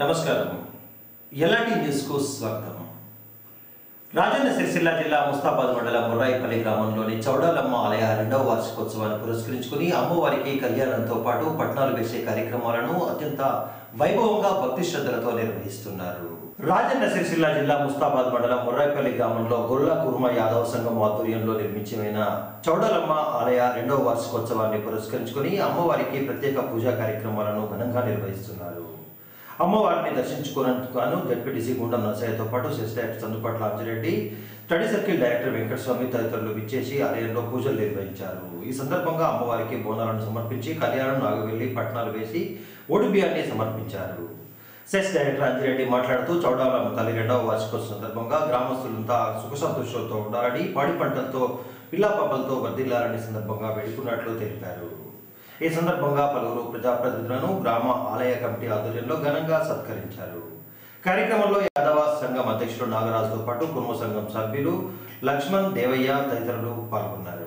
నమస్కారం. ఎలాంటి న్యూస్కు స్వాగతం. రాజన్న సిరిసిల్ల జిల్లా ముస్తాబాద్ మండలం ముర్రాయిపల్లి గ్రామంలోని చౌడాలమ్మ ఆలయ రెండవ వార్షికోత్సవాన్ని పురస్కరించుకుని అమ్మవారికి కళ్యాణంతో పాటు పట్నాలు వేసే కార్యక్రమాలను అత్యంత వైభవంగా భక్తి శ్రద్ధలతో నిర్వహిస్తున్నారు. రాజన్న సిరిసిల్ల జిల్లా ముస్తాబాద్ మండలం ముర్రాయిపల్లి గ్రామంలో గొల్ల కుర్మ యాదవ సంఘం ఆధ్వర్యంలో నిర్మించమైన చౌడలమ్మ ఆలయ రెండవ వార్షికోత్సవాన్ని పురస్కరించుకుని అమ్మవారికి ప్రత్యేక పూజా కార్యక్రమాలను ఘనంగా నిర్వహిస్తున్నారు. అమ్మవారిని దర్శించుకోవడానికి గాను జడ్పీటీసీ గుండం నరసయ్యతో పాటు sister Chandupatla Anjireddy study circle director Venkataswamy తదితరులు విచ్చేసి ఆలయంలో పూజలు నిర్వహించారు. ఈ సందర్భంగా అమ్మవారికి బోనాలను సమర్పించి కళ్యాణం నాగవెల్లి పట్నాలు వేసి ఓడిబియాన్ని సమర్పించారు. సెస్ డైరెక్టర్ అంజిరెడ్డి మాట్లాడుతూ చౌడాలమ్మ తల్లి రెండవ వార్షికోత్సవం సందర్భంగా గ్రామస్తులంతా సుఖ సంతోషాలతో ఉండాలని పాడి పంటలతో పిల్లాపాపలతో వర్దిల్లాలని సందర్భంగా వేడుకున్నట్లు తెలిపారు. ఈ సందర్భంగా పలువురు ప్రజాప్రతినిధులను గ్రామ ఆలయ కమిటీ ఆధ్వర్యంలో ఘనంగా సత్కరించారు. కార్యక్రమంలో యాదవ సంఘం అధ్యక్షుడు నాగరాజుతో పాటు కుటుంబ సంఘం సభ్యులు లక్ష్మణ్ దేవయ్య తదితరులు పాల్గొన్నారు.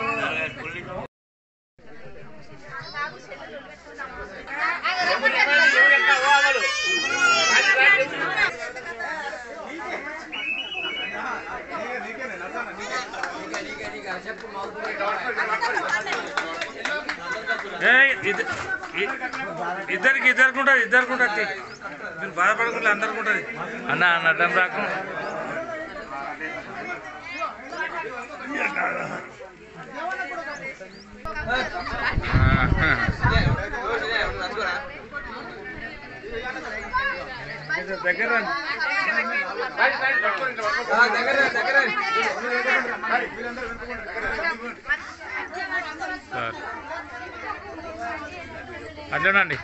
ఇద్దరికి ఇద్దరికి ఉంటుంది ఇద్దరికి ఉంటుంది మీరు బాధపడకుండా అందరికి ఉంటుంది అన్న అన్న అడ్డం రాకు. దగ్గర రండి. అట్లేనండి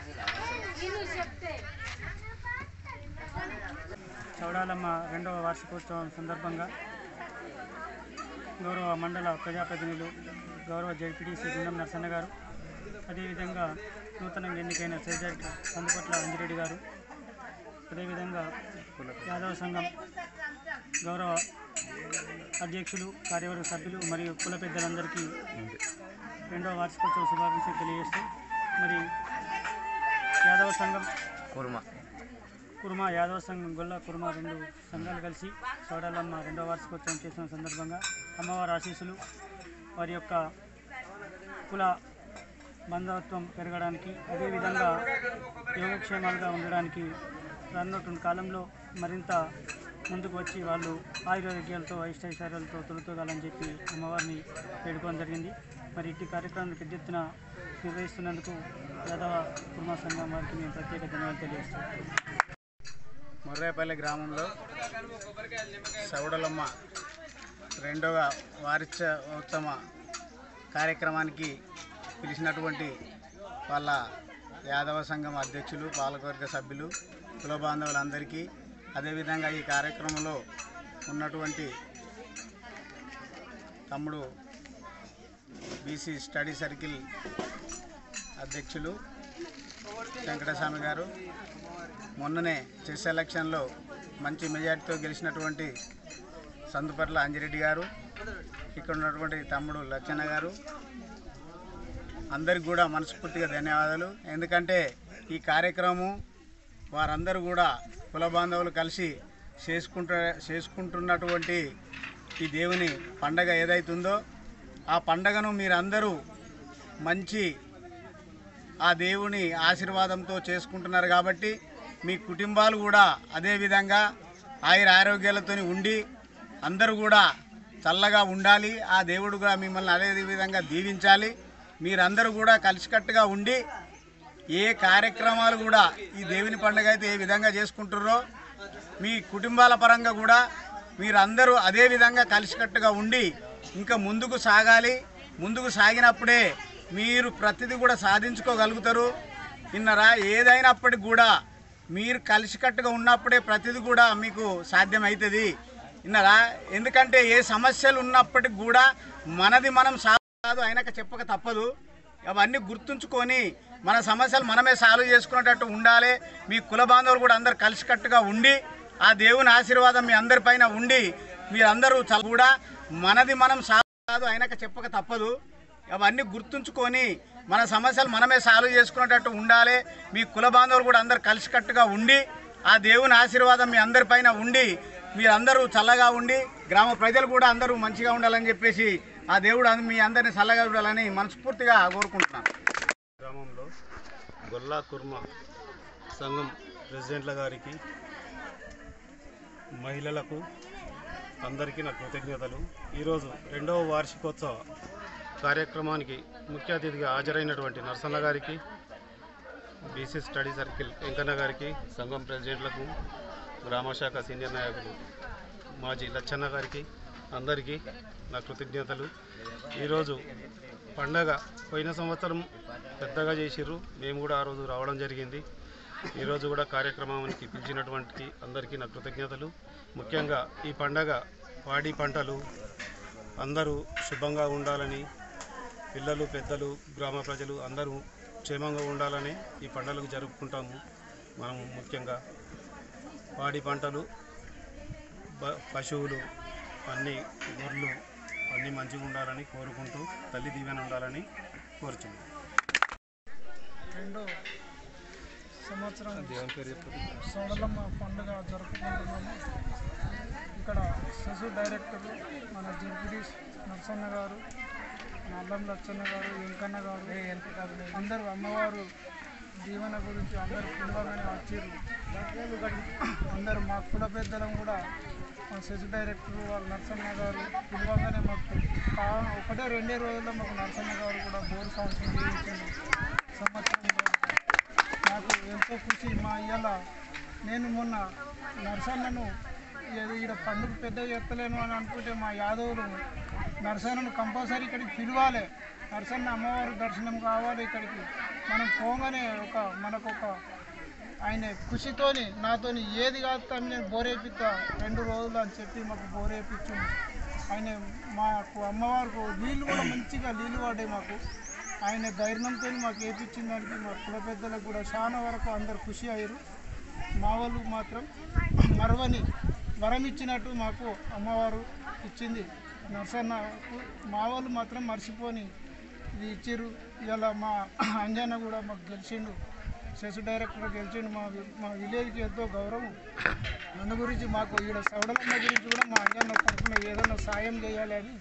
చౌడాలమ్మ రెండవ వార్షికోత్సవం సందర్భంగా గౌరవ మండల ప్రజాప్రతినిధులు గౌరవ జడ్పీటీసీ గుండం నరసన్న గారు అదేవిధంగా నూతనంగా ఎన్నికైన సెక్రటరీ కందుపట్ల అంజిరెడ్డి గారు అదేవిధంగా యాదవ సంఘం గౌరవ అధ్యక్షులు కార్యవర్గ సభ్యులు మరియు కుల పెద్దలందరికీ రెండవ వార్షికోత్సవ శుభాకాంక్షలు తెలియజేస్తూ మరి యాదవ సంఘం కుర్మ. కుర్మా యాదవ సంఘం గొల్ల కుర్మా రెండు సంఘాలు కలిసి చౌడాలమ్మ రెండవ వార్షికోత్సవం చేసిన సందర్భంగా అమ్మవారి ఆశీస్సులు వారి యొక్క కుల బంధుత్వం పెరగడానికి అదేవిధంగా యోగక్షేమాలుగా ఉండడానికి రానున్నటువంటి కాలంలో మరింత ముందుకు వచ్చి వాళ్ళు ఆయుర్వేద్యాలతో ఐష్టైశ్వర్యాలతో తొలుతోగాలని చెప్పి అమ్మవారిని వేడుకోవడం జరిగింది. మరి ఇట్టి కార్యక్రమాన్ని పెద్ద ఎత్తున నిర్వహిస్తున్నందుకు యాదవ కుటుంబ సంఘం వారికి మేము ప్రత్యేక ధన్యవాదాలు తెలియజేస్తాం మొర్రేపల్లి గ్రామంలో సౌడలమ్మ రెండవ వార్షికోత్తమ కార్యక్రమానికి పిలిచినటువంటి వాళ్ళ యాదవ సంఘం అధ్యక్షులు పాలకవర్గ సభ్యులు కుల బాంధవులందరికీ అదేవిధంగా ఈ కార్యక్రమంలో ఉన్నటువంటి తమ్ముడు బీసీ స్టడీ సర్కిల్ అధ్యక్షులు వెంకటస్వామి గారు మొన్ననే చెస్ ఎలక్షన్లో మంచి మెజార్టీతో గెలిచినటువంటి సందుపట్ల అంజిరెడ్డి గారు ఇక్కడ ఉన్నటువంటి తమ్ముడు లచ్చన్న గారు అందరికి కూడా మనస్ఫూర్తిగా ధన్యవాదాలు. ఎందుకంటే ఈ కార్యక్రమం వారందరూ కూడా కుల బాంధవులు కలిసి చేసుకుంట చేసుకుంటున్నటువంటి ఈ దేవుని పండగ ఏదైతుందో ఆ పండగను మీరందరూ మంచి ఆ దేవుని ఆశీర్వాదంతో చేసుకుంటున్నారు కాబట్టి మీ కుటుంబాలు కూడా అదేవిధంగా ఆయుర ఆరోగ్యాలతో ఉండి అందరూ కూడా చల్లగా ఉండాలి. ఆ దేవుడు కూడా మిమ్మల్ని అదే విధంగా దీవించాలి. మీరందరూ కూడా కలిసికట్టుగా ఉండి ఏ కార్యక్రమాలు కూడా ఈ దేవుని పండుగ అయితే ఏ విధంగా చేసుకుంటుర్రో మీ కుటుంబాల పరంగా కూడా మీరందరూ అదే విధంగా కలిసికట్టుగా ఉండి ఇంకా ముందుకు సాగాలి. ముందుకు సాగినప్పుడే మీరు ప్రతిదీ కూడా సాధించుకోగలుగుతారు. విన్నరా? ఏదైనప్పటికి కూడా మీరు కలిసికట్టుగా ఉన్నప్పుడే ప్రతిదీ కూడా మీకు సాధ్యమవుతుంది విన్నరా? ఎందుకంటే ఏ సమస్యలు ఉన్నప్పటికి కూడా మనది మనం సాధు అయినాక చెప్పక తప్పదు. అవన్నీ గుర్తుంచుకొని మన సమస్యలు మనమే సాల్వ్ చేసుకునేటట్టు ఉండాలి. మీ కుల బాంధవులు కూడా అందరు కలిసికట్టుగా ఉండి ఆ దేవుని ఆశీర్వాదం మీ అందరిపైన ఉండి మీరందరూ కూడా మనది మనం సాధు అయినాక చెప్పక తప్పదు. అవన్నీ గుర్తుంచుకొని మన సమస్యలు మనమే సాల్వ్ చేసుకునేటట్టు ఉండాలి. మీ కుల బాంధవులు కూడా అందరు కలిసికట్టుగా ఉండి ఆ దేవుని ఆశీర్వాదం మీ అందరిపైన ఉండి మీరందరూ చల్లగా ఉండి గ్రామ ప్రజలు కూడా అందరూ మంచిగా ఉండాలని చెప్పేసి ఆ దేవుడు మీ అందరిని చల్లగా ఉండాలని మనస్ఫూర్తిగా కోరుకుంటున్నాను. గ్రామంలో గొల్లా కుర్మ సంఘం ప్రెసిడెంట్ల గారికి మహిళలకు అందరికీ నా కృతజ్ఞతలు. ఈరోజు రెండవ వార్షికోత్సవ కార్యక్రమానికి ముఖ్య అతిథిగా హాజరైనటువంటి నరసన్న గారికి బీసీ స్టడీ సర్కిల్ వెంకన్న గారికి సంఘం ప్రెసిడెంట్లకు గ్రామశాఖ సీనియర్ నాయకులు మాజీ లచ్చన్న గారికి అందరికీ నా కృతజ్ఞతలు. ఈరోజు పండగ పోయిన సంవత్సరం పెద్దగా చేసిర్రు. మేము కూడా ఆ రోజు రావడం జరిగింది. ఈరోజు కూడా కార్యక్రమానికి పిలిచినటువంటి అందరికీ నా కృతజ్ఞతలు. ముఖ్యంగా ఈ పండగ పాడి పంటలు అందరూ శుభంగా ఉండాలని పిల్లలు పెద్దలు గ్రామ ప్రజలు అందరూ క్షేమంగా ఉండాలని ఈ పండుగలు జరుపుకుంటాము మనం ముఖ్యంగా. పాడి పంటలు పశువులు అన్ని గొర్రెలు అన్నీ మంచిగా ఉండాలని కోరుకుంటూ తల్లి దీవెన ఉండాలని కోరుచున్నాం. రెండో సంవత్సరం సోడలమ్మ పండుగ జరుపుకుంటున్నాము. ఇక్కడ శశి డైరెక్టర్ మన జడ్పీడి నరసన్న గారు నల్లం లచ్చన్న గారు వెంకన్న గారు అందరూ అమ్మవారు దీవెన గురించి అందరూ పిలవగానే వచ్చారు అందరూ మా కుల పెద్దలం కూడా మా సెజ్ డైరెక్టర్ వాళ్ళ నరసమ్మ గారు పిలవగానే మాకు ఒకటే రెండే రోజుల్లో మాకు నరసమ్మ గారు కూడా బోర్ సంవత్సరం చేయించింది సంవత్సరం నాకు ఎంతో ఖుషి మా ఇయ్యాల. నేను మొన్న నరసన్నను ఏదో ఈడ పండుగ పెద్ద ఎత్తలేను అని అనుకుంటే మా యాదవులు నరసన్నను కంపల్సరీ ఇక్కడికి పిలవాలి. నరసన్న అమ్మవారి దర్శనం కావాలి ఇక్కడికి. మనం పోగానే ఒక మనకు ఒక ఆయన ఖుషితోని నాతోని ఏది కాదు తమ్మి నేను బోరేపిస్తా రెండు రోజులు అని చెప్పి మాకు బోరేపించింది ఆయన మాకు అమ్మవారికి నీళ్ళు కూడా మంచిగా నీళ్ళు పడ్డాయి మాకు. ఆయన ధైర్యంతో మాకు వేపించిన దానికి మా కుల పెద్దలకు కూడా చాలా వరకు అందరు ఖుషి అయ్యారు. మా వాళ్ళు మాత్రం మరవని వరం ఇచ్చినట్టు మాకు అమ్మవారు ఇచ్చింది. నర్సన్న మా వాళ్ళు మాత్రం మర్చిపోని ఇది ఇచ్చిర్రు. ఇలా మా అంజన్న కూడా మాకు గెలిచిండు. సెస్ డైరెక్టర్ గెలిచిండు. మా మా విలేజ్కి ఎంతో గౌరవం. అందు గురించి మాకు ఈడ సవడలమ్మ గురించి కూడా మా అంజన్న తరఫున ఏదైనా సాయం చేయాలి అని